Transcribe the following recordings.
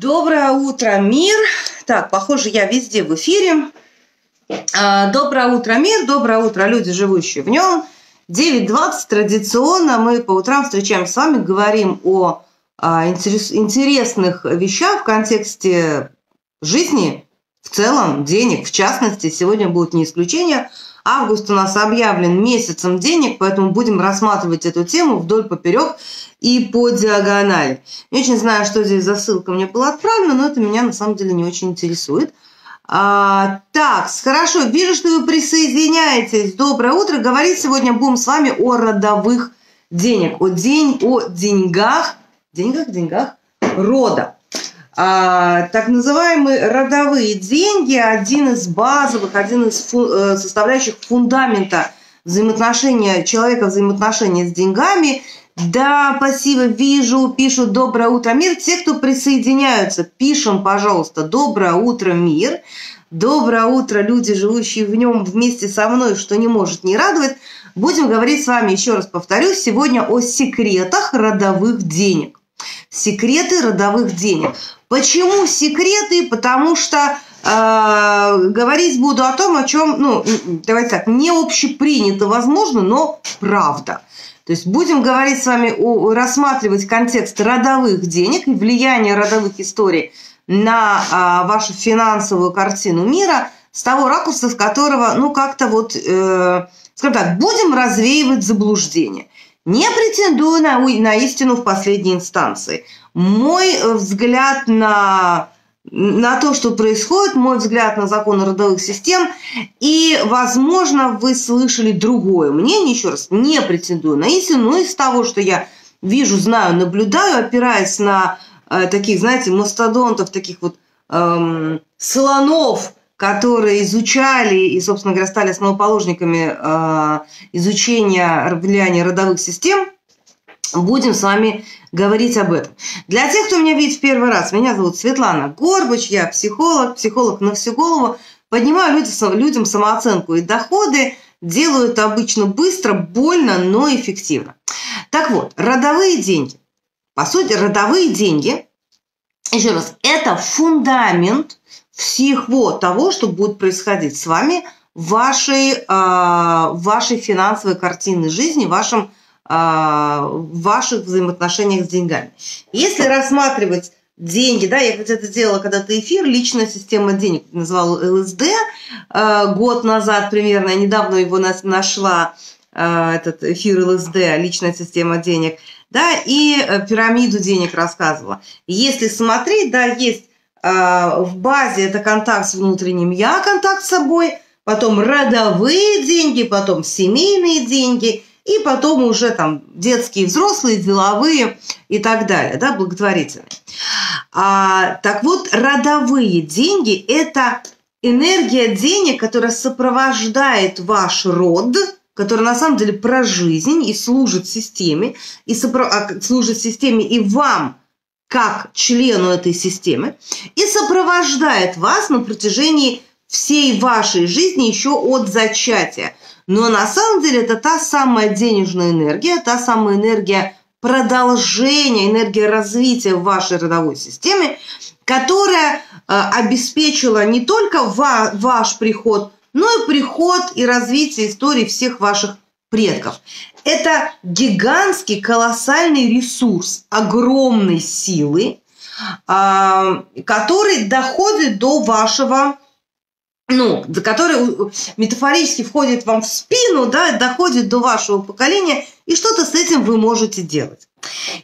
Доброе утро, мир! Так, похоже, я везде в эфире. А, доброе утро, мир! Доброе утро, люди, живущие в нем. 9.20 традиционно мы по утрам встречаемся с вами, говорим о а, интересных вещах в контексте жизни, в целом, денег, в частности. Сегодня будет не исключение. Август у нас объявлен месяцем денег, поэтому будем рассматривать эту тему вдоль поперек и по диагонали. Не очень знаю, что здесь за ссылка мне была отправлена, но это меня на самом деле не очень интересует. А, так, хорошо, вижу, что вы присоединяетесь. Доброе утро. Говорить сегодня будем с вами о родовых денег, о, день, о деньгах, деньгах, деньгах рода. А, так называемые родовые деньги – один из базовых, один из фу, э, составляющих фундамента взаимоотношения человека, взаимоотношения с деньгами. Да, спасибо, вижу, пишут «Доброе утро, мир». Те, кто присоединяются, пишем, пожалуйста, «Доброе утро, мир». Доброе утро, люди, живущие в нем вместе со мной, что не может не радовать. Будем говорить с вами, еще раз повторюсь, сегодня о секретах родовых денег. Секреты родовых денег. Почему секреты? Потому что э, говорить буду о том, о чем, ну, давайте так, не общепринято, возможно, но правда. То есть будем говорить с вами, о, рассматривать контекст родовых денег и влияние родовых историй на а, вашу финансовую картину мира с того ракурса, с которого, ну, как-то вот, э, скажем так, будем развеивать заблуждение. Не претендую на, на истину в последней инстанции. Мой э, взгляд на, на то, что происходит, мой взгляд на законы родовых систем, и, возможно, вы слышали другое мнение, еще раз, не претендую на истину, но из того, что я вижу, знаю, наблюдаю, опираясь на э, таких, знаете, мастодонтов, таких вот эм, слонов, которые изучали и, собственно говоря, стали основоположниками э, изучения влияния родовых систем, будем с вами говорить об этом. Для тех, кто меня видит в первый раз, меня зовут Светлана Горбач, я психолог, психолог на всю голову, поднимаю людям, людям самооценку и доходы, делаю это обычно быстро, больно, но эффективно. Так вот, родовые деньги. По сути, родовые деньги, еще раз, это фундамент всего того, что будет происходить с вами в вашей, э, вашей финансовой картине жизни, в вашем, э, ваших взаимоотношениях с деньгами. Если рассматривать деньги, да, я это делала когда-то эфир, личная система денег, называла ЛСД, э, год назад примерно, я недавно его нашла, э, этот эфир ЛСД, личная система денег, да, и э, пирамиду денег рассказывала. Если смотреть, да, есть а, в базе это контакт с внутренним я, контакт с собой, потом родовые деньги, потом семейные деньги, и потом уже там детские, взрослые, деловые и так далее, да, благотворительные. А, так вот, родовые деньги – это энергия денег, которая сопровождает ваш род, который на самом деле про жизнь и служит системе, и сопро... А, служит системе и вам – как члену этой системы и сопровождает вас на протяжении всей вашей жизни еще от зачатия. Но на самом деле это та самая денежная энергия, та самая энергия продолжения, энергия развития в вашей родовой системе, которая э, обеспечила не только ва- ваш приход, но и приход и развитие истории всех ваших предков. Это гигантский, колоссальный ресурс огромной силы, а, который доходит до вашего ну, который метафорически входит вам в спину, да, доходит до вашего поколения, и что-то с этим вы можете делать.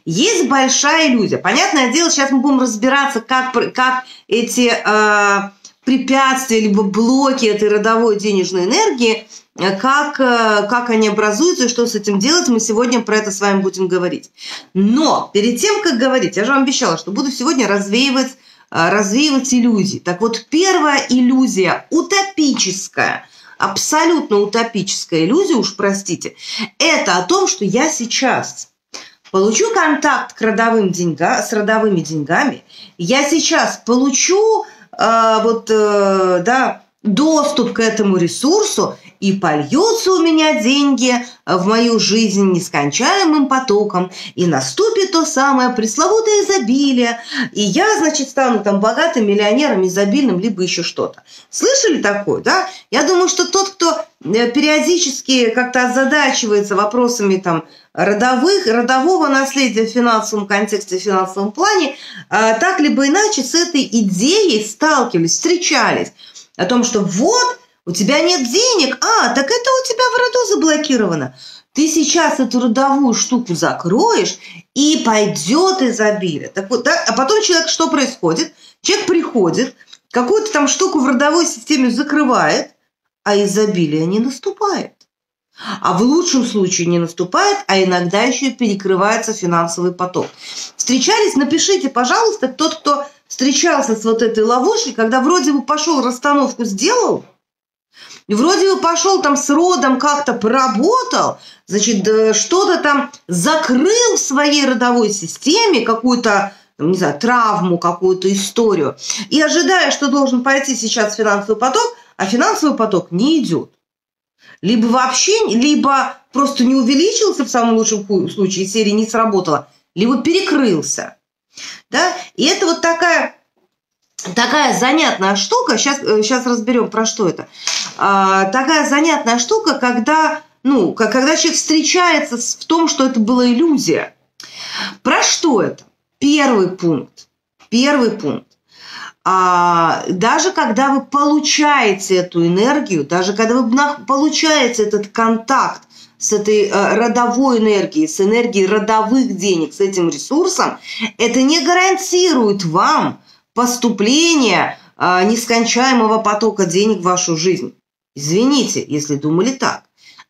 Есть большая иллюзия. Понятное дело, сейчас мы будем разбираться, как, как эти э, препятствия, либо блоки этой родовой денежной энергии как, э, как они образуются и что с этим делать, мы сегодня про это с вами будем говорить. Но перед тем, как говорить, я же вам обещала, что буду сегодня развеивать, э, развеивать иллюзии. Так вот, первая иллюзия, утопическая, абсолютно утопическая иллюзия, уж простите, это о том, что я сейчас получу контакт к родовым деньгам, с родовыми деньгами, я сейчас получу э, вот, э, да, доступ к этому ресурсу, и польются у меня деньги в мою жизнь нескончаемым потоком, и наступит то самое пресловутое изобилие, и я, значит, стану там богатым миллионером, изобильным, либо еще что-то. Слышали такое, да? Я думаю, что тот, кто э, периодически как-то озадачивается вопросами там родовых, родового наследия в финансовом контексте, в финансовом плане, э, так либо иначе с этой идеей сталкивались, встречались. О том, что вот, у тебя нет денег, а, так это у тебя в роду заблокировано. Ты сейчас эту родовую штуку закроешь, и пойдет изобилие. Так вот, да? А потом человек, что происходит? Человек приходит, какую-то там штуку в родовой системе закрывает, а изобилие не наступает. А в лучшем случае не наступает, а иногда еще перекрывается финансовый поток. Встречались? Напишите, пожалуйста, тот, кто встречался с вот этой ловушкой, когда вроде бы пошел расстановку сделал – и вроде бы пошел там с родом как-то поработал, значит, что-то там закрыл в своей родовой системе, какую-то, не знаю, травму, какую-то историю. И ожидая, что должен пойти сейчас финансовый поток, а финансовый поток не идет. Либо вообще, либо просто не увеличился в самом лучшем случае, серия не сработала, либо перекрылся. Да? И это вот такая такая занятная штука, сейчас, сейчас э, разберем, про что это. А, такая занятная штука, когда, ну, когда человек встречается в том, что это была иллюзия. Про что это? Первый пункт. Первый пункт. А, даже когда вы получаете эту энергию, даже когда вы получаете этот контакт с этой э, родовой энергией, с энергией родовых денег, с этим ресурсом, это не гарантирует вам поступления а, нескончаемого потока денег в вашу жизнь. Извините, если думали так.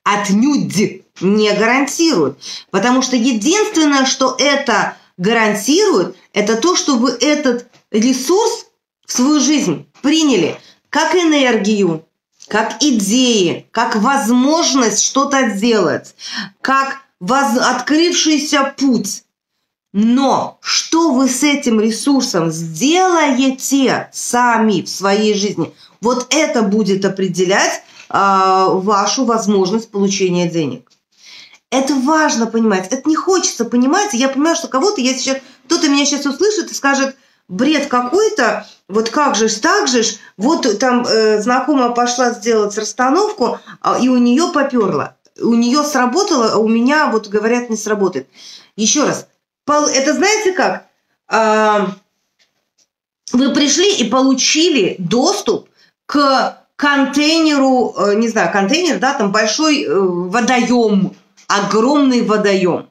Отнюдь не гарантирует. Потому что единственное, что это гарантирует, это то, что вы этот ресурс в свою жизнь приняли как энергию, как идеи, как возможность что-то делать, как воз... открывшийся путь но что вы с этим ресурсом сделаете сами в своей жизни, вот это будет определять э, вашу возможность получения денег. Это важно понимать. Это не хочется понимать. Я понимаю, что кого-то я сейчас, кто-то меня сейчас услышит и скажет, бред какой-то, вот как же так же, вот там э, знакомая пошла сделать расстановку, э, и у нее поперло. У нее сработало, а у меня, вот говорят, не сработает. Еще раз, это знаете как? А, вы пришли и получили доступ к контейнеру, э, не знаю, контейнер, да, там большой э, водоем, огромный водоем.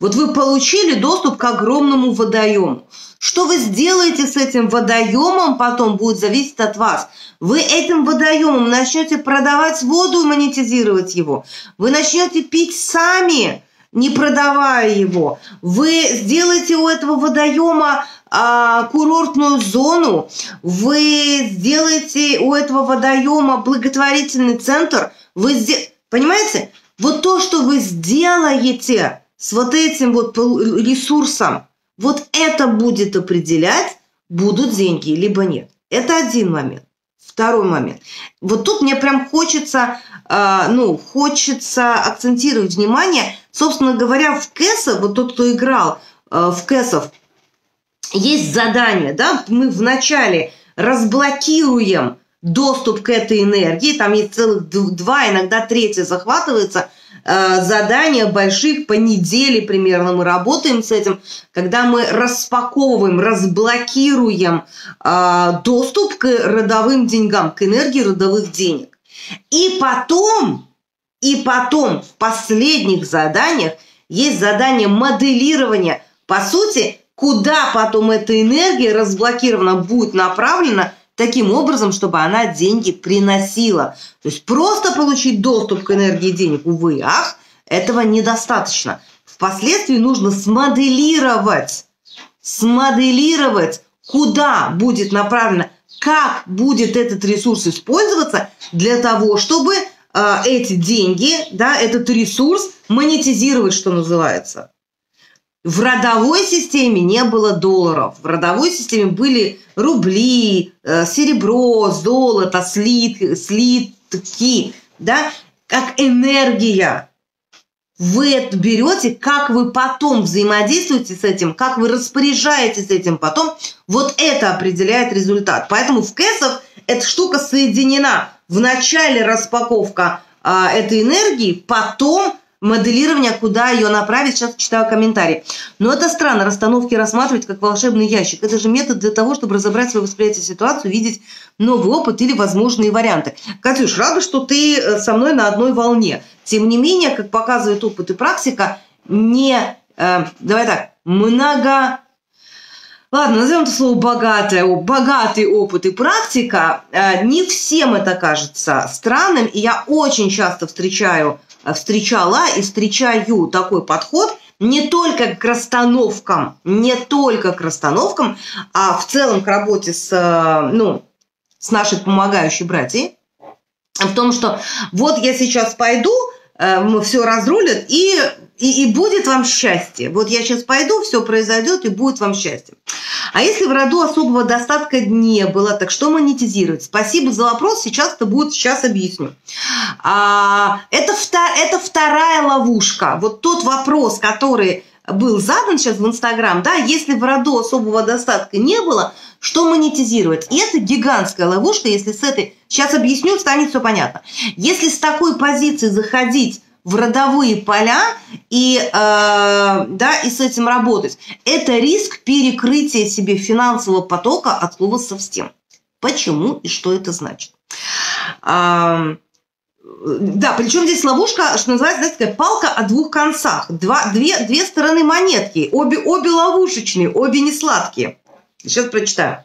Вот вы получили доступ к огромному водоему. Что вы сделаете с этим водоемом потом будет зависеть от вас. Вы этим водоемом начнете продавать воду монетизировать его. Вы начнете пить сами не продавая его. Вы сделаете у этого водоема а, курортную зону, вы сделаете у этого водоема благотворительный центр. Вы. Понимаете? Вот то, что вы сделаете с вот этим вот ресурсом, вот это будет определять, будут деньги либо нет. Это один момент. Второй момент. Вот тут мне прям хочется, э, ну, хочется акцентировать внимание. Собственно говоря, в Кэса, вот тот, кто играл э, в Кэсов, есть задание, да, мы вначале разблокируем доступ к этой энергии, там есть целых два, иногда третье захватывается – Э, задания больших по неделе примерно мы работаем с этим, когда мы распаковываем, разблокируем э, доступ к родовым деньгам, к энергии родовых денег. И потом, и потом в последних заданиях есть задание моделирования, по сути, куда потом эта энергия разблокирована будет направлена – таким образом, чтобы она деньги приносила. То есть просто получить доступ к энергии денег, увы, ах, этого недостаточно. Впоследствии нужно смоделировать, смоделировать, куда будет направлено, как будет этот ресурс использоваться для того, чтобы э, эти деньги, да, этот ресурс монетизировать, что называется. В родовой системе не было долларов. В родовой системе были рубли, э, серебро, золото, слит, слитки. да, как энергия. Вы это берете, как вы потом взаимодействуете с этим, как вы распоряжаетесь этим потом, вот это определяет результат. Поэтому в кэсов эта штука соединена. В начале распаковка а, этой энергии, потом моделирование, куда ее направить. Сейчас читаю комментарии. Но это странно, расстановки рассматривать как волшебный ящик. Это же метод для того, чтобы разобрать свое восприятие ситуации, увидеть новый опыт или возможные варианты. Катюш, рада, что ты э, со мной на одной волне. Тем не менее, как показывает опыт и практика, не, э, давай так, много Ладно, назовем это слово богатое, богатый опыт и практика. Э, не всем это кажется странным, и я очень часто встречаю встречала и встречаю такой подход не только к расстановкам, не только к расстановкам, а в целом к работе с, э, ну, с нашей помогающей братьей, в том, что вот я сейчас пойду, э, все разрулят, и и, и будет вам счастье. Вот я сейчас пойду, все произойдет, и будет вам счастье. А если в роду особого достатка не было, так что монетизировать? Спасибо за вопрос, сейчас это будет, сейчас объясню. А, это, это вторая ловушка. Вот тот вопрос, который был задан сейчас в Инстаграм, да, если в роду особого достатка не было, что монетизировать? И это гигантская ловушка, если с этой... Сейчас объясню, станет все понятно. Если с такой позиции заходить в родовые поля и, э, да, и с этим работать. Это риск перекрытия себе финансового потока от слова совсем. Почему и что это значит? А, да, причем здесь ловушка, что называется, знаете, такая палка о двух концах. Два, две, две стороны монетки, обе, обе ловушечные, обе не сладкие. Сейчас прочитаю.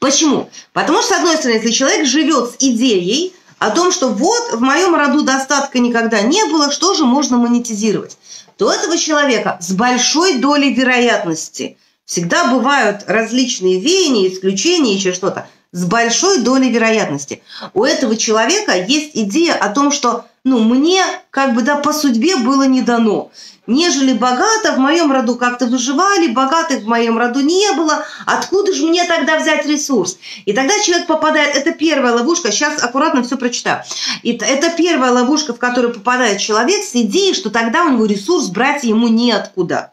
Почему? Потому что, с одной стороны, если человек живет с идеей, о том, что вот в моем роду достатка никогда не было, что же можно монетизировать, то этого человека с большой долей вероятности всегда бывают различные веяния, исключения, еще что-то, с большой долей вероятности. У этого человека есть идея о том, что ну, мне как бы да, по судьбе было не дано нежели богато в моем роду как-то выживали, богатых в моем роду не было, откуда же мне тогда взять ресурс? И тогда человек попадает, это первая ловушка, сейчас аккуратно все прочитаю. Это первая ловушка, в которую попадает человек с идеей, что тогда у него ресурс брать ему неоткуда.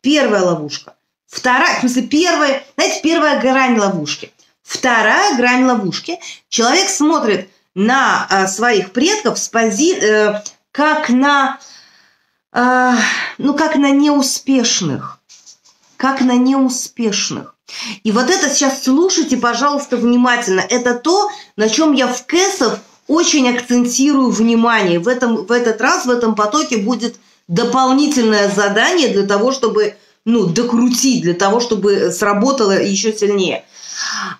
Первая ловушка. Вторая, в смысле, первая, знаете, первая грань ловушки. Вторая грань ловушки. Человек смотрит на э, своих предков с пози, э, как на а, ну, как на неуспешных. Как на неуспешных. И вот это сейчас слушайте, пожалуйста, внимательно. Это то, на чем я в Кэсов очень акцентирую внимание. В, этом, в этот раз в этом потоке будет дополнительное задание для того, чтобы ну, докрутить, для того, чтобы сработало еще сильнее.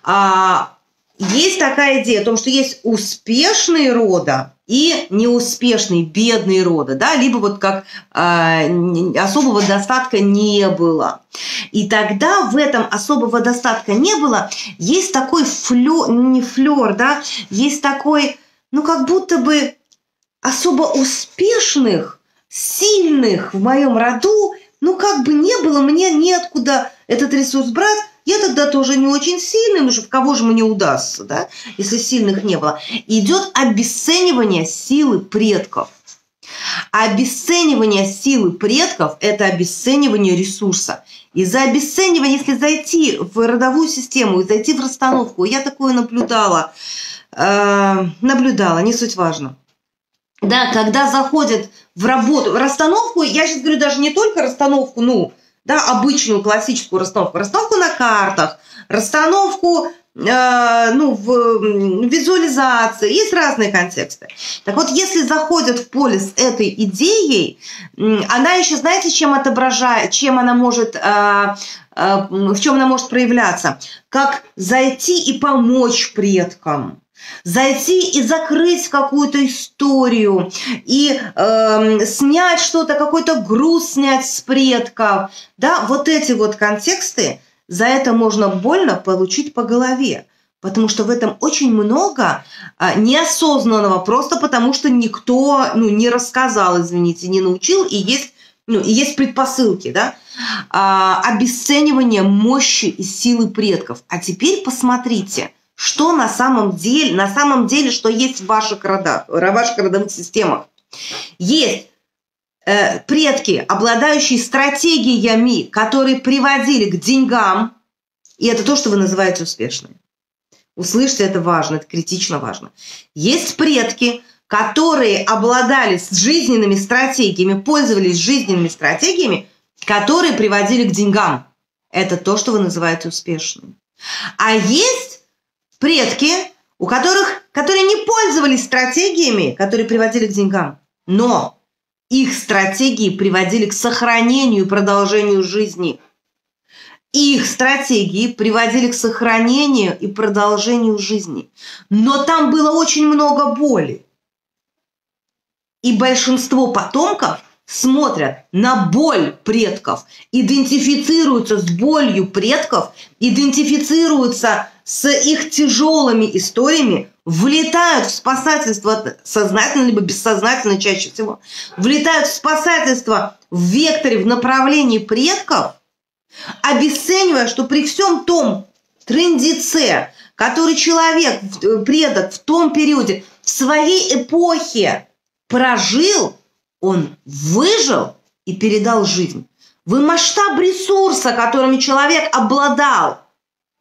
А, есть такая идея о том, что есть успешные рода и неуспешные, бедные роды, да, либо вот как э, особого достатка не было. И тогда в этом особого достатка не было, есть такой флер, не флер, да, есть такой, ну как будто бы особо успешных, сильных в моем роду, ну как бы не было, мне неоткуда этот ресурс брать, я тогда тоже не очень сильный, ну в кого же мне удастся, да, если сильных не было. Идет обесценивание силы предков. Обесценивание силы предков – это обесценивание ресурса. И за обесценивание, если зайти в родовую систему и зайти в расстановку, я такое наблюдала, э, наблюдала, не суть важно. Да, когда заходят в работу, в расстановку, я сейчас говорю даже не только расстановку, ну, да, обычную классическую расстановку, расстановку на картах, расстановку э, ну, в визуализации, есть разные контексты. Так вот, если заходят в поле с этой идеей, она еще, знаете, чем отображает, чем она может, э, э, в чем она может проявляться? Как зайти и помочь предкам зайти и закрыть какую-то историю, и э, снять что-то, какой-то груз снять с предков. Да, вот эти вот контексты, за это можно больно получить по голове. Потому что в этом очень много а, неосознанного, просто потому что никто ну, не рассказал, извините, не научил, и есть, ну, и есть предпосылки, да, а, обесценивание мощи и силы предков. А теперь посмотрите – что на самом деле, на самом деле, что есть в ваших родах, в ваших родовых системах. Есть э, предки, обладающие стратегиями, которые приводили к деньгам, и это то, что вы называете успешными. Услышьте, это важно, это критично важно. Есть предки, которые обладали жизненными стратегиями, пользовались жизненными стратегиями, которые приводили к деньгам. Это то, что вы называете успешным. А есть предки, у которых, которые не пользовались стратегиями, которые приводили к деньгам, но их стратегии приводили к сохранению и продолжению жизни. Их стратегии приводили к сохранению и продолжению жизни. Но там было очень много боли. И большинство потомков – смотрят на боль предков, идентифицируются с болью предков, идентифицируются с их тяжелыми историями, влетают в спасательство сознательно либо бессознательно чаще всего, влетают в спасательство в векторе, в направлении предков, обесценивая, что при всем том трендице, который человек, предок в том периоде, в своей эпохе прожил – он выжил и передал жизнь. Вы масштаб ресурса, которыми человек обладал,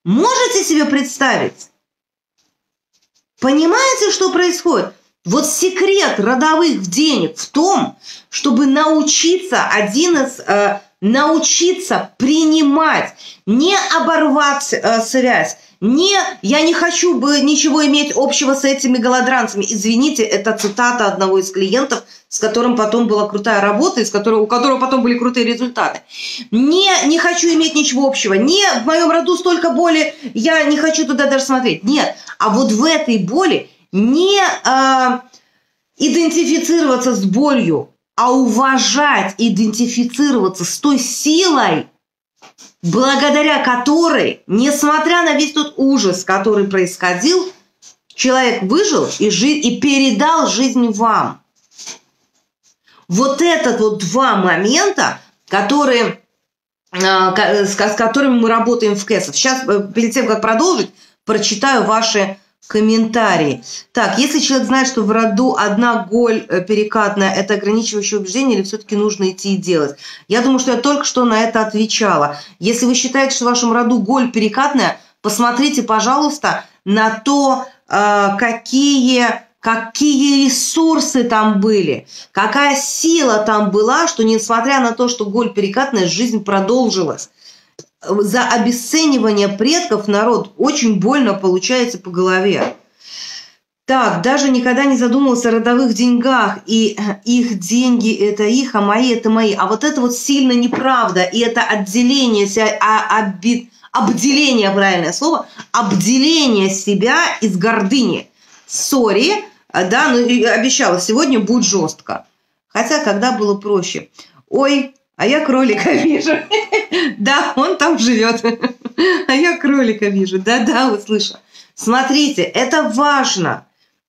можете себе представить? Понимаете, что происходит? Вот секрет родовых денег в том, чтобы научиться один из э, научиться принимать, не оборвать э, связь, не, я не хочу бы ничего иметь общего с этими голодранцами. Извините, это цитата одного из клиентов, с которым потом была крутая работа, из которого, у которого потом были крутые результаты. Не, не хочу иметь ничего общего. Не, в моем роду столько боли, я не хочу туда даже смотреть. Нет, а вот в этой боли не э, идентифицироваться с болью, а уважать, идентифицироваться с той силой, благодаря которой, несмотря на весь тот ужас, который происходил, человек выжил и, жи- и передал жизнь вам. Вот этот вот два момента, которые, а, с которыми мы работаем в КЭСов. Сейчас, э, перед тем, как продолжить, прочитаю ваши комментарии. Так, если человек знает, что в роду одна голь э, перекатная – это ограничивающее убеждение, или все-таки нужно идти и делать? Я думаю, что я только что на это отвечала. Если вы считаете, что в вашем роду голь перекатная, посмотрите, пожалуйста, на то, э, какие какие ресурсы там были, какая сила там была, что несмотря на то, что голь перекатная, жизнь продолжилась за обесценивание предков народ очень больно получается по голове. Так, даже никогда не задумывался о родовых деньгах, и их деньги – это их, а мои – это мои. А вот это вот сильно неправда, и это отделение, а, оби, обделение, правильное слово, обделение себя из гордыни. Сори, да, ну обещала, сегодня будет жестко. Хотя, когда было проще. Ой, а я кролика вижу. Да, он там живет. А я кролика вижу. Да-да, услышала. Смотрите, это важно.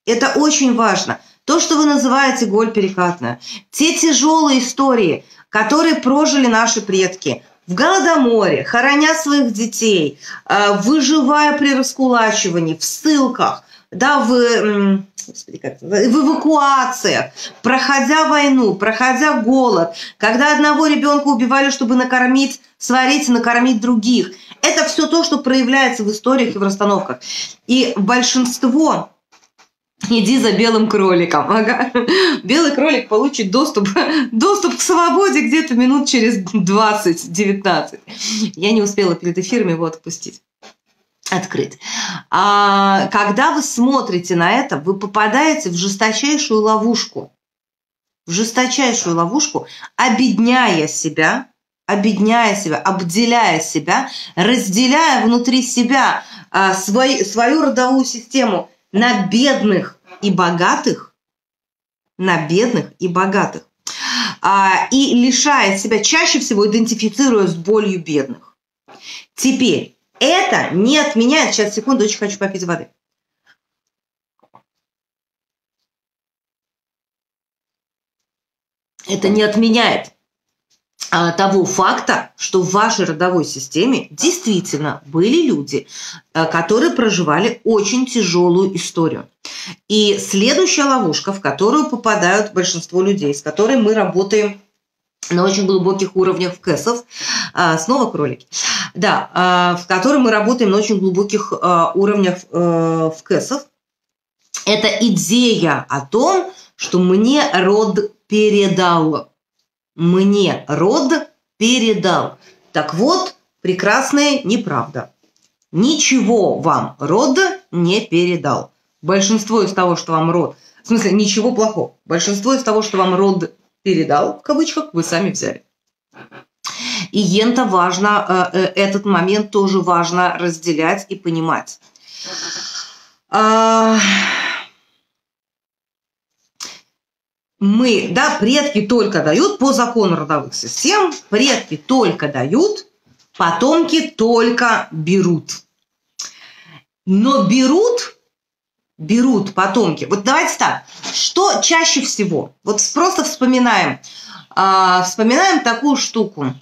Это очень важно. То, что вы называете голь перекатная. Те тяжелые истории, которые прожили наши предки в Голодоморе, хороня своих детей, э, выживая при раскулачивании, в ссылках, да, в, господи, как, в эвакуациях, проходя войну, проходя голод, когда одного ребенка убивали, чтобы накормить, сварить и накормить других. Это все то, что проявляется в историях и в расстановках. И большинство Иди за белым кроликом. Ага. Белый кролик получит доступ, доступ к свободе где-то минут через 20-19. Я не успела перед эфиром его отпустить открыть. А когда вы смотрите на это, вы попадаете в жесточайшую ловушку. В жесточайшую ловушку, обедняя себя, обедняя себя, обделяя себя, разделяя внутри себя а, свой, свою родовую систему на бедных и богатых, на бедных и богатых, а, и лишая себя, чаще всего идентифицируя с болью бедных. Теперь, это не отменяет... Сейчас, секунду, очень хочу попить воды. Это не отменяет а, того факта, что в вашей родовой системе действительно были люди, а, которые проживали очень тяжелую историю. И следующая ловушка, в которую попадают большинство людей, с которой мы работаем на очень глубоких уровнях в КЭСов, а, снова кролики, да, в которой мы работаем на очень глубоких уровнях э, в КЭСов, это идея о том, что мне род передал мне род передал. Так вот, прекрасная неправда. Ничего вам род не передал. Большинство из того, что вам род... В смысле, ничего плохого. Большинство из того, что вам род передал, в кавычках, вы сами взяли. И ента важно, э, э, этот момент тоже важно разделять и понимать. А, мы, да, предки только дают по закону родовых систем, предки только дают, потомки только берут. Но берут, берут потомки. Вот давайте так, что чаще всего? Вот просто вспоминаем, э, вспоминаем такую штуку.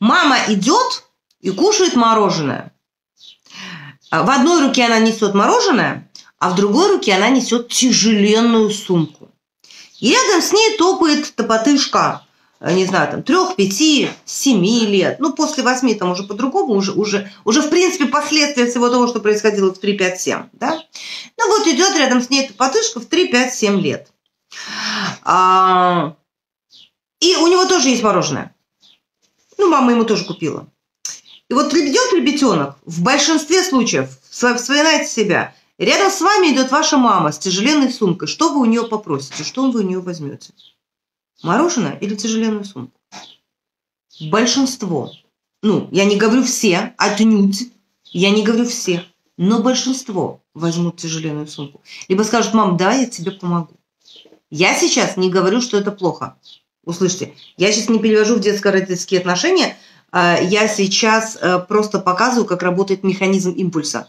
Мама идет и кушает мороженое. В одной руке она несет мороженое, а в другой руке она несет тяжеленную сумку. И рядом с ней топает топотышка, э, не знаю, там, трех, пяти, семи лет. Ну, после восьми там уже по-другому, уже, уже, уже, в принципе, последствия всего того, что происходило в 3, 5, 7, да? Ну, вот идет рядом с ней топотышка в 3, 5, 7 лет. А, и у него тоже есть мороженое. Ну, мама ему тоже купила. И вот идет ребятенок, в большинстве случаев, вспоминайте себя, Рядом с вами идет ваша мама с тяжеленной сумкой. Что вы у нее попросите? Что вы у нее возьмете? Мороженое или тяжеленную сумку? Большинство. Ну, я не говорю все, отнюдь. Я не говорю все. Но большинство возьмут тяжеленную сумку. Либо скажут, мам, да, я тебе помогу. Я сейчас не говорю, что это плохо. Услышьте, я сейчас не перевожу в детско-родительские отношения. А, я сейчас э, просто показываю, как работает механизм импульса.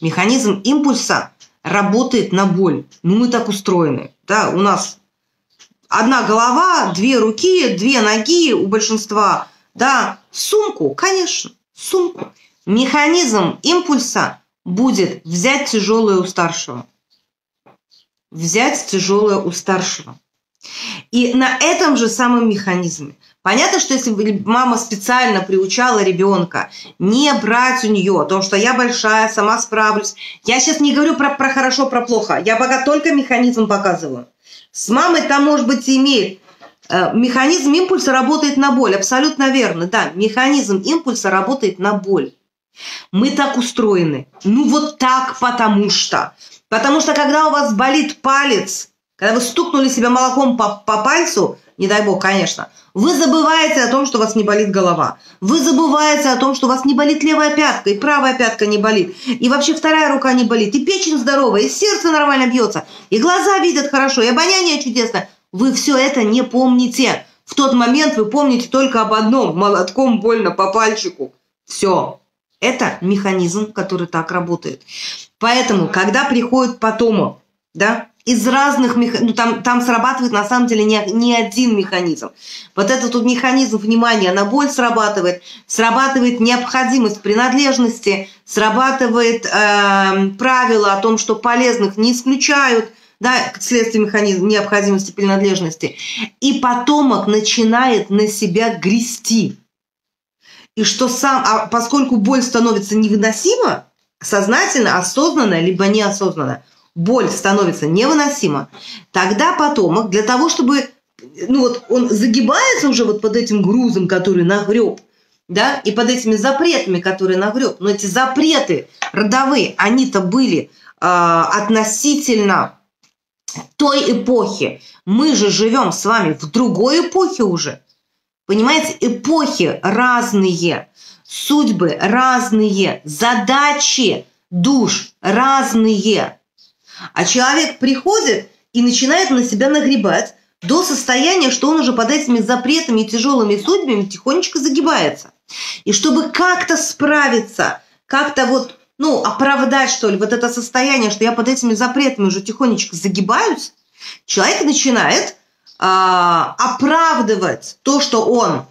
Механизм импульса работает на боль. Ну, мы так устроены. Да? У нас одна голова, две руки, две ноги у большинства. Да, сумку, конечно, сумку. Механизм импульса будет взять тяжелое у старшего. Взять тяжелое у старшего. И на этом же самом механизме Понятно, что если мама специально приучала ребенка не брать у нее, то, что я большая, сама справлюсь. Я сейчас не говорю про, про хорошо, про плохо. Я пока только механизм показываю. С мамой там, может быть, имеет э, механизм импульса работает на боль. Абсолютно верно. Да, механизм импульса работает на боль. Мы так устроены. Ну вот так, потому что. Потому что когда у вас болит палец, когда вы стукнули себя молоком по, по пальцу, не дай бог, конечно, вы забываете о том, что у вас не болит голова. Вы забываете о том, что у вас не болит левая пятка, и правая пятка не болит. И вообще вторая рука не болит, и печень здоровая, и сердце нормально бьется, и глаза видят хорошо, и обоняние чудесное. Вы все это не помните. В тот момент вы помните только об одном – молотком больно по пальчику. Все. Это механизм, который так работает. Поэтому, когда приходит потомок, да, из разных механизмов, ну, там, там срабатывает на самом деле не, не один механизм. Вот этот тут механизм внимания на боль срабатывает, срабатывает необходимость принадлежности, срабатывает э, правило о том, что полезных не исключают, да, следствие механизма необходимости принадлежности. И потомок начинает на себя грести. И что сам, а поскольку боль становится невыносима, сознательно, осознанно, либо неосознанно, боль становится невыносима, тогда потомок для того, чтобы, ну вот он загибается уже вот под этим грузом, который нагреб, да, и под этими запретами, которые нагреб, но эти запреты родовые, они-то были э, относительно той эпохи. Мы же живем с вами в другой эпохе уже. Понимаете, эпохи разные, судьбы разные, задачи душ разные. А человек приходит и начинает на себя нагребать до состояния, что он уже под этими запретами и тяжелыми судьбами тихонечко загибается. И чтобы как-то справиться, как-то вот, ну, оправдать, что ли, вот это состояние, что я под этими запретами уже тихонечко загибаюсь, человек начинает а, оправдывать то, что он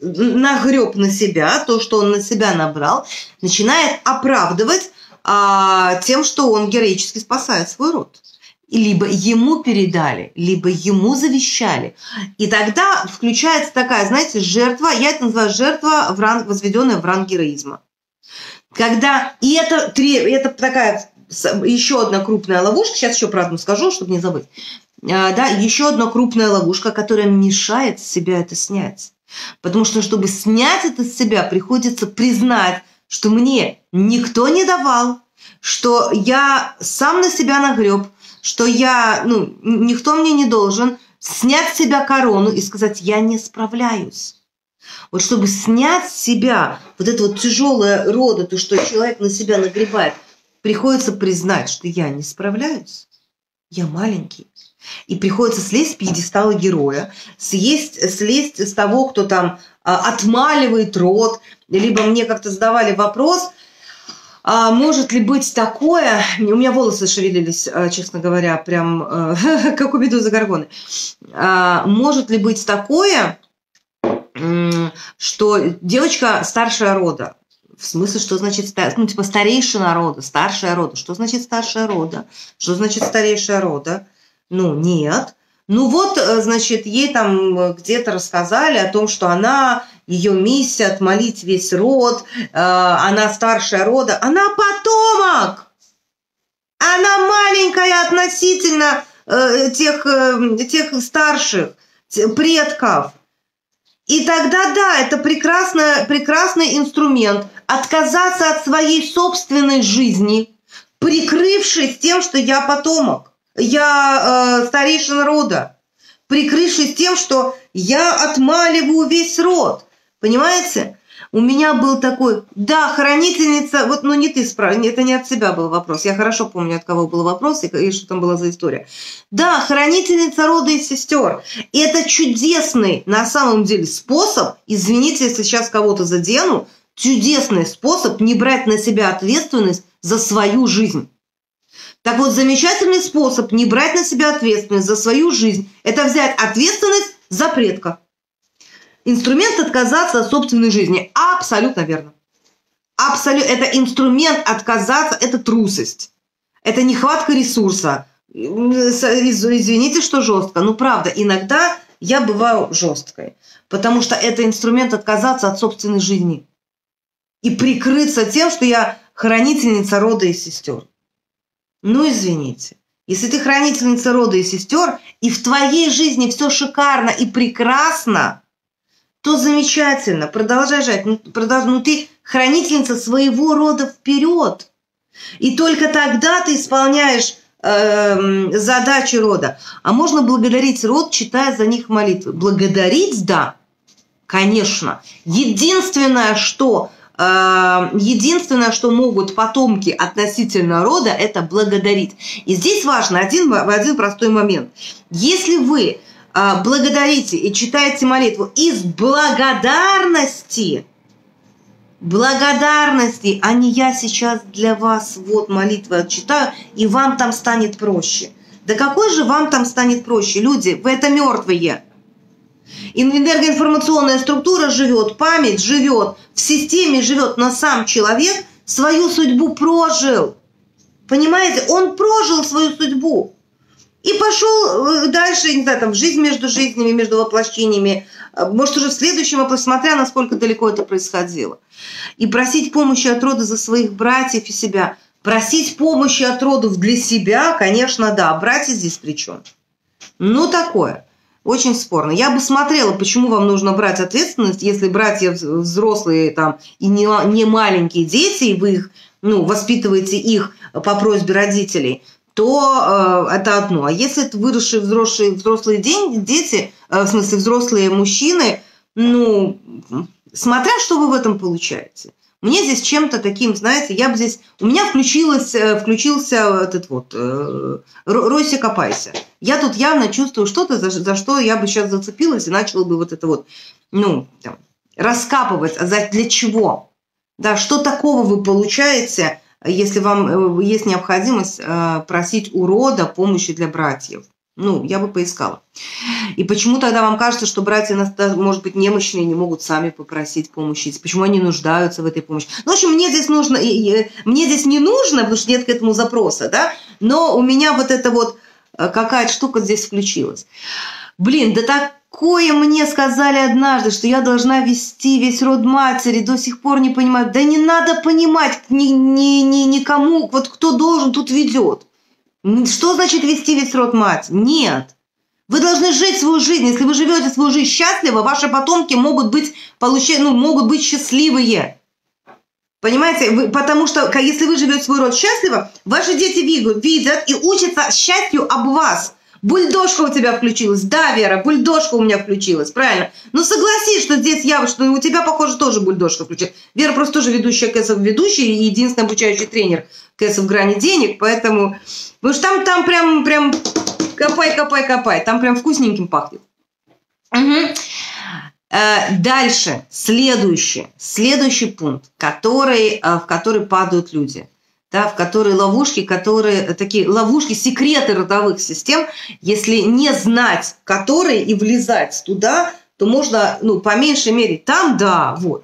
нагреб на себя, то, что он на себя набрал, начинает оправдывать а, тем, что он героически спасает свой род. Либо ему передали, либо ему завещали. И тогда включается такая, знаете, жертва, я это называю жертва, в ранг, возведенная в ранг героизма. Когда, и это, это такая еще одна крупная ловушка, сейчас еще про одну скажу, чтобы не забыть. А, да, еще одна крупная ловушка, которая мешает себя это снять. Потому что, чтобы снять это с себя, приходится признать, что мне никто не давал, что я сам на себя нагреб, что я, ну, никто мне не должен, снять с себя корону и сказать, я не справляюсь. Вот чтобы снять с себя вот это вот тяжелое рода, то, что человек на себя нагребает, приходится признать, что я не справляюсь. Я маленький. И приходится слезть с пьедестала героя, съесть, слезть с того, кто там а, отмаливает рот, либо мне как-то задавали вопрос, а может ли быть такое, у меня волосы шевелились, а, честно говоря, прям э, как у Медузы Гаргоны, а, может ли быть такое, что девочка старшая рода, в смысле, что значит, ну, типа, старейшина рода, старшая рода. Что значит старшая рода? Что значит старейшая рода? Ну, нет. Ну вот, э, значит, ей там э, где-то рассказали о том, что она, ее миссия отмолить весь род, э, она старшая рода, она потомок! Она маленькая относительно тех, тех старших предков. И тогда, да, это прекрасный, прекрасный инструмент отказаться от своей собственной жизни, прикрывшись тем, что я потомок я э, старейшина рода, прикрывшись тем, что я отмаливаю весь род. Понимаете? У меня был такой, да, хранительница, вот, ну не ты справ, это не от себя был вопрос, я хорошо помню, от кого был вопрос и, и что там была за история. Да, хранительница рода и сестер. И это чудесный, на самом деле, способ, извините, если сейчас кого-то задену, чудесный способ не брать на себя ответственность за свою жизнь. Так вот, замечательный способ не брать на себя ответственность за свою жизнь – это взять ответственность за предка. Инструмент отказаться от собственной жизни. Абсолютно верно. Абсолютно. Это инструмент отказаться, это трусость. Это нехватка ресурса. Извините, что жестко. Ну, правда, иногда я бываю жесткой. Потому что это инструмент отказаться от собственной жизни. И прикрыться тем, что я хранительница рода и сестер. Ну, извините. Если ты хранительница рода и сестер, и в твоей жизни все шикарно и прекрасно, то замечательно, продолжай жать. Ну, продолжай, ну ты хранительница своего рода вперед. И только тогда ты исполняешь э, задачи рода. А можно благодарить род, читая за них молитвы. Благодарить, да, конечно. Единственное, что единственное, что могут потомки относительно рода, это благодарить. И здесь важно один, один простой момент. Если вы э, благодарите и читаете молитву из благодарности, благодарности, а не я сейчас для вас вот молитвы отчитаю, и вам там станет проще. Да какой же вам там станет проще? Люди, вы это мертвые. Энергоинформационная структура живет, память живет, в системе живет, но сам человек свою судьбу прожил. Понимаете, он прожил свою судьбу. И пошел э, дальше, не знаю, там, жизнь между жизнями, между воплощениями, э, может, уже в следующем воплощении, смотря насколько далеко это происходило. И просить помощи от рода за своих братьев и себя. Просить помощи от родов для себя, конечно, да. Братья здесь при чем? Ну, такое. Очень спорно. Я бы смотрела, почему вам нужно брать ответственность, если братья взрослые там и не, не маленькие дети, и вы их, ну, воспитываете их по просьбе родителей, то э, это одно. А если это выросшие взрослые, взрослые день, дети, э, в смысле взрослые мужчины, ну, смотря что вы в этом получаете. Мне здесь чем-то таким, знаете, я бы здесь... У меня включилось, э, включился этот вот э, «Ройся, копайся». Я тут явно чувствую что-то, за, за что я бы сейчас зацепилась и начала бы вот это вот, ну, там, раскапывать. А за, для чего? Да, что такого вы получаете, если вам э, есть необходимость просить у рода помощи для братьев? Ну, я бы поискала. И почему тогда вам кажется, что братья, может быть, немощные, не могут сами попросить помощи? Почему они нуждаются в этой помощи? Ну, в общем, мне здесь нужно, мне здесь не нужно, потому что нет к этому запроса, да, но у меня вот эта вот э, какая-то штука здесь включилась. Блин, да такое мне сказали однажды, что я должна вести весь род матери, до сих пор не понимаю. Да не надо понимать ни, ни, ни, никому, вот кто должен, тут ведет. Что значит вести весь род мать? Нет. Вы должны жить свою жизнь. Если вы живете свою жизнь счастливо, ваши потомки могут быть, получать, ну, могут быть счастливые. Понимаете? Вы, потому что если вы живете свой род счастливо, ваши дети видят и учатся счастью об вас. Бульдожка у тебя включилась. Да, Вера, бульдожка у меня включилась. Правильно. Ну, согласись, что здесь я, что у тебя, похоже, тоже бульдожка включилась. Вера просто тоже ведущая КСов ведущая и единственный обучающий тренер КСов грани денег. Поэтому, потому что там, там прям, прям копай, копай, копай. Там прям вкусненьким пахнет. Угу. Дальше, следующий, следующий пункт, который, э, в который падают люди – да, в которые ловушки, которые э, такие ловушки, секреты родовых систем, если не знать которые и влезать туда, то можно, ну, по меньшей мере, там, да, вот,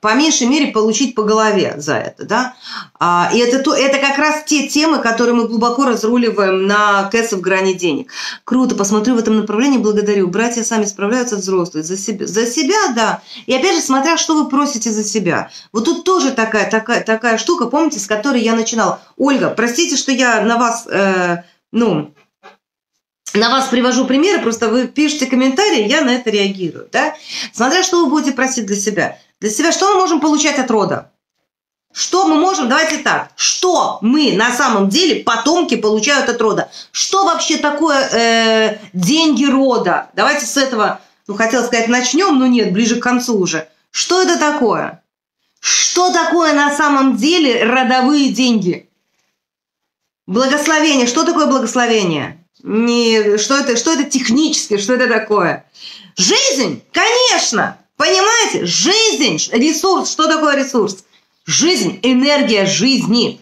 по меньшей мере получить по голове за это, да. А, и это, то, это как раз те темы, которые мы глубоко разруливаем на КЭС в грани денег. Круто, посмотрю в этом направлении, благодарю. Братья сами справляются взрослые. За себя, за себя, да. И опять же, смотря, что вы просите за себя. Вот тут тоже такая, такая, такая штука, помните, с которой я начинала. Ольга, простите, что я на вас, э, ну, на вас привожу примеры, просто вы пишете комментарии, я на это реагирую. Да? Смотря что вы будете просить для себя. Для себя что мы можем получать от рода? Что мы можем, давайте так, что мы на самом деле, потомки, получают от рода? Что вообще такое э, деньги рода? Давайте с этого, ну, хотела сказать, начнем, но нет, ближе к концу уже. Что это такое? Что такое на самом деле родовые деньги? Благословение. Что такое благословение? Не, что, это, что это технически, что это такое. Жизнь, конечно, понимаете, жизнь, ресурс, что такое ресурс? Жизнь, энергия жизни.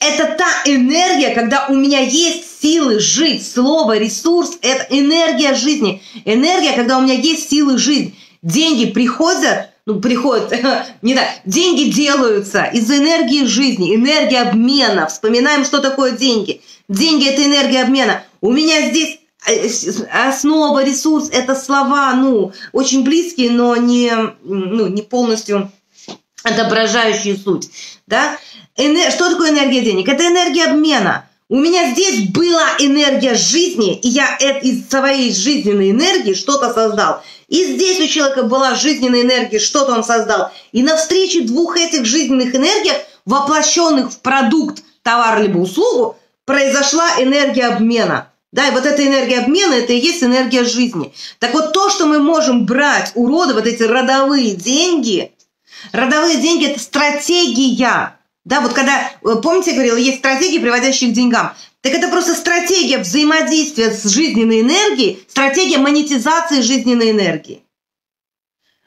Это та энергия, когда у меня есть силы жить. Слово ресурс – это энергия жизни. Энергия, когда у меня есть силы жить. Деньги приходят, ну, приходят, не так, деньги делаются из энергии жизни, энергии обмена. Вспоминаем, что такое деньги – Деньги – это энергия обмена. У меня здесь э, основа, ресурс – это слова, ну, очень близкие, но не, ну, не полностью отображающие суть. Да? Энер... Что такое энергия денег? Это энергия обмена. У меня здесь была энергия жизни, и я из своей жизненной энергии что-то создал. И здесь у человека была жизненная энергия, что-то он создал. И на встрече двух этих жизненных энергий, воплощенных в продукт, товар либо услугу, произошла энергия обмена. Да, и вот эта энергия обмена, это и есть энергия жизни. Так вот, то, что мы можем брать у рода, вот эти родовые деньги, родовые деньги – это стратегия. Да, вот когда, э, помните, я говорила, есть стратегии, приводящие к деньгам. Так это просто стратегия взаимодействия с жизненной энергией, стратегия монетизации жизненной энергии.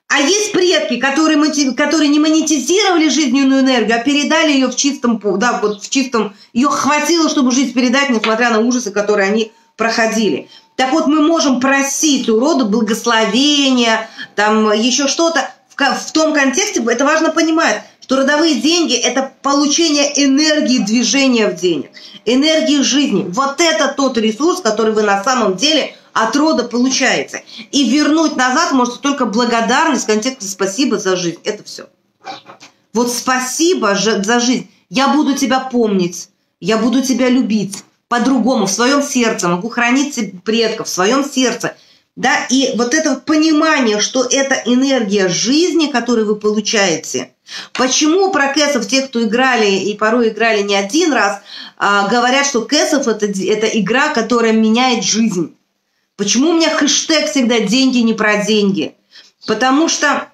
А есть предки, которые, которые не монетизировали жизненную энергию, а передали ее в чистом, да, вот в чистом, ее хватило, чтобы жизнь передать, несмотря на ужасы, которые они проходили. Так вот, мы можем просить у рода благословения, там еще что-то. В, в том контексте это важно понимать, что родовые деньги – это получение энергии движения в денег, энергии жизни. Вот это тот ресурс, который вы на самом деле от рода получается. И вернуть назад может только благодарность в контексте спасибо за жизнь. Это все. Вот спасибо за жизнь. Я буду тебя помнить, я буду тебя любить по-другому, в своем сердце, могу хранить предков в своем сердце. Да, и вот это вот понимание, что это энергия жизни, которую вы получаете. Почему про кэсов, те, кто играли и порой играли не один раз, а, говорят, что кэсов это, это игра, которая меняет жизнь. Почему у меня хэштег всегда «деньги не про деньги»? Потому что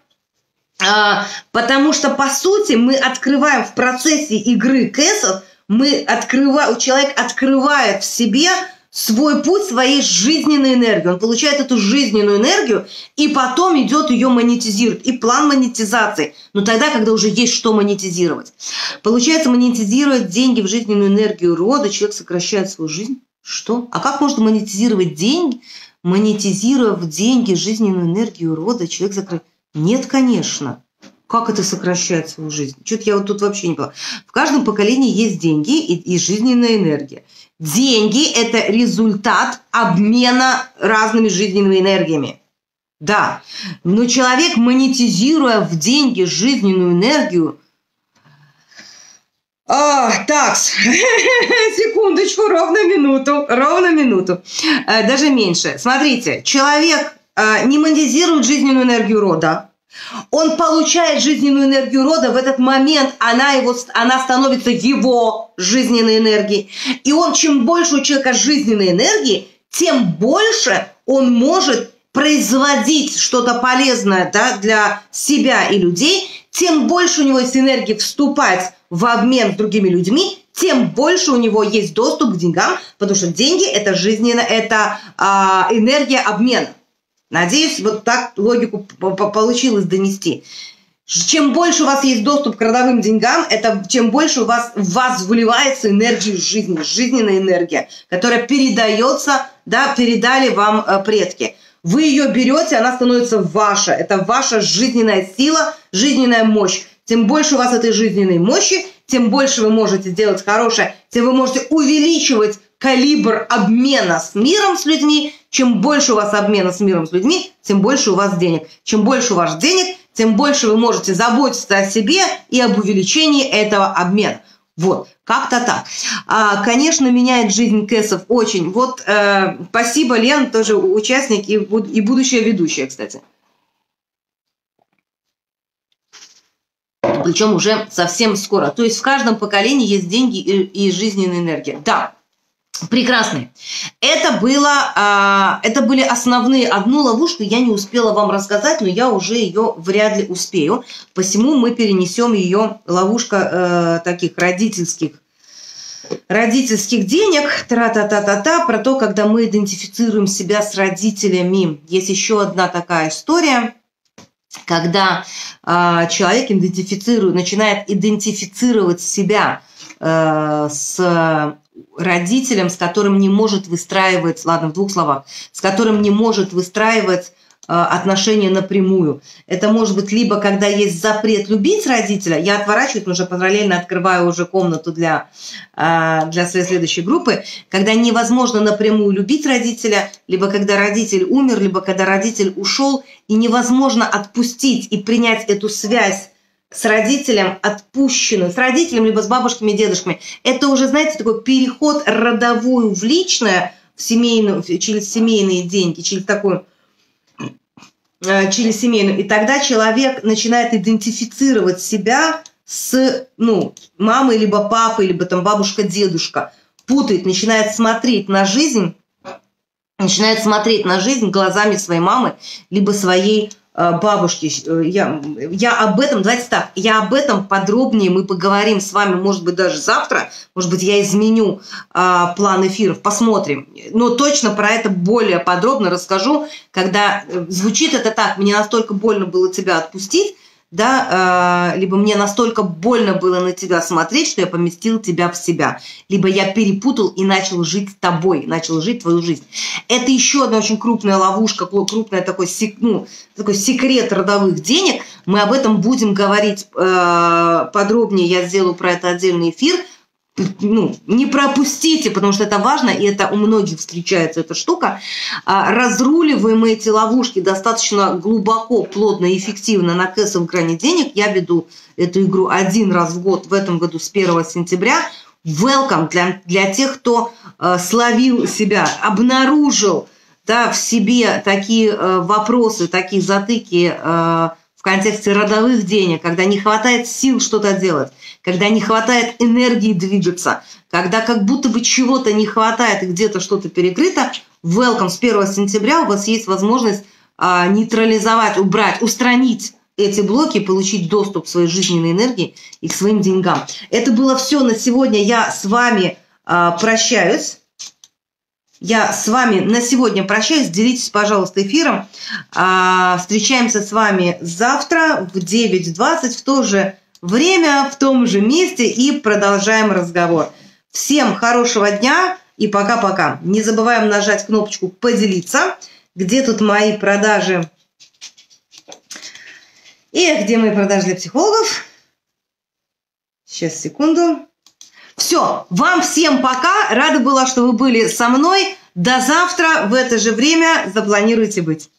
а, потому что, по сути, мы открываем в процессе игры кэсов, мы открываем, человек открывает в себе свой путь своей жизненной энергии. Он получает эту жизненную энергию и потом идет ее монетизирует. И план монетизации. Но тогда, когда уже есть что монетизировать. Получается, монетизирует деньги в жизненную энергию рода, человек сокращает свою жизнь Что? А как можно монетизировать деньги, монетизировав деньги, жизненную энергию рода, человек закрыт? Нет, конечно. Как это сокращает свою жизнь? Что-то я вот тут вообще не поняла. В каждом поколении есть деньги и, и жизненная энергия. Деньги – это результат обмена разными жизненными энергиями. Да, но человек, монетизируя в деньги жизненную энергию, а, так, секундочку, ровно минуту, ровно минуту, э, даже меньше. Смотрите, человек э, не монетизирует жизненную энергию рода, он получает жизненную энергию рода, в этот момент она, его, она становится его жизненной энергией. И он, чем больше у человека жизненной энергии, тем больше он может производить что-то полезное да, для себя и людей, тем больше у него есть энергии вступать в обмен с другими людьми, тем больше у него есть доступ к деньгам, потому что деньги – это жизненная, это а, энергия обмена. Надеюсь, вот так логику получилось донести. Чем больше у вас есть доступ к родовым деньгам, это чем больше у вас, в вас вливается энергия жизни, жизненная энергия, которая передается, да, передали вам э, предки. Вы ее берете, она становится ваша. Это ваша жизненная сила, жизненная мощь. Тем больше у вас этой жизненной мощи, тем больше вы можете сделать хорошее, тем вы можете увеличивать калибр обмена с миром, с людьми. Чем больше у вас обмена с миром, с людьми, тем больше у вас денег. Чем больше у вас денег, тем больше вы можете заботиться о себе и об увеличении этого обмена. Вот, как-то так. А, конечно, меняет жизнь Кэсов очень. Вот, э, спасибо, Лен, тоже участник и, и будущая ведущая, кстати. Причем уже совсем скоро. То есть в каждом поколении есть деньги и, и жизненная энергия. Да, Прекрасный. Это, было, а, это были основные. Одну ловушку я не успела вам рассказать, но я уже ее вряд ли успею. Посему мы перенесем ее, ловушка э, таких родительских родительских денег, тра-та-та-та-та, про то, когда мы идентифицируем себя с родителями. Есть еще одна такая история, когда э, человек идентифицирует, начинает идентифицировать себя э, с родителем, с которым не может выстраивать, ладно, в двух словах, с которым не может выстраивать отношения напрямую. Это может быть либо когда есть запрет любить родителя, я отворачиваюсь, уже параллельно открываю уже комнату для, э, для своей следующей группы, когда невозможно напрямую любить родителя, либо когда родитель умер, либо когда родитель ушел, и невозможно отпустить и принять эту связь с родителем отпущенным, с родителем, либо с бабушками и дедушками. Это уже, знаете, такой переход родовую в личное, в семейную, через семейные деньги, через такую э, через семейную. И тогда человек начинает идентифицировать себя с ну, мамой, либо папой, либо там бабушка, дедушка. Путает, начинает смотреть на жизнь, начинает смотреть на жизнь глазами своей мамы, либо своей Э, бабушки, э, я, я об этом, давайте так, я об этом подробнее мы поговорим с вами, может быть, даже завтра, может быть, я изменю а, план эфиров, посмотрим. Но точно про это более подробно расскажу, когда звучит это так, мне настолько больно было тебя отпустить, да, э, либо мне настолько больно было на тебя смотреть, что я поместил тебя в себя, либо я перепутал и начал жить тобой, начал жить твою жизнь. Это еще одна очень крупная ловушка, крупный такой, ну, такой секрет родовых денег. Мы об этом будем говорить э, подробнее, я сделаю про это отдельный эфир – ну, не пропустите, потому что это важно, и это у многих встречается эта штука. А, разруливаем эти ловушки достаточно глубоко, плотно и эффективно на кэссовом кране денег. Я веду эту игру один раз в год, в этом году с 1 сентября. Welcome для, для тех, кто э, словил себя, обнаружил да, в себе такие э, вопросы, такие затыки э, в контексте родовых денег, когда не хватает сил что-то делать когда не хватает энергии двигаться, когда как будто бы чего-то не хватает и где-то что-то перекрыто, welcome с 1 сентября у вас есть возможность а, нейтрализовать, убрать, устранить эти блоки, получить доступ к своей жизненной энергии и к своим деньгам. Это было все на сегодня. Я с вами а, прощаюсь. Я с вами на сегодня прощаюсь. Делитесь, пожалуйста, эфиром. А, встречаемся с вами завтра в 9.20 в то же время в том же месте и продолжаем разговор. Всем хорошего дня, и пока-пока. Не забываем нажать кнопочку «Поделиться». Где тут мои продажи? Эх, где мои продажи для психологов? Сейчас, секунду. Все, вам всем пока. Рада была, что вы были со мной. До завтра в это же время запланируйте быть.